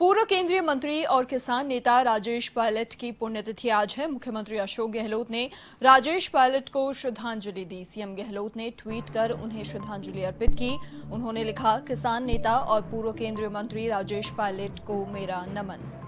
पूर्व केंद्रीय मंत्री और किसान नेता राजेश पायलट की पुण्यतिथि आज है। मुख्यमंत्री अशोक गहलोत ने राजेश पायलट को श्रद्धांजलि दी। सीएम गहलोत ने ट्वीट कर उन्हें श्रद्धांजलि अर्पित की। उन्होंने लिखा, किसान नेता और पूर्व केंद्रीय मंत्री राजेश पायलट को मेरा नमन।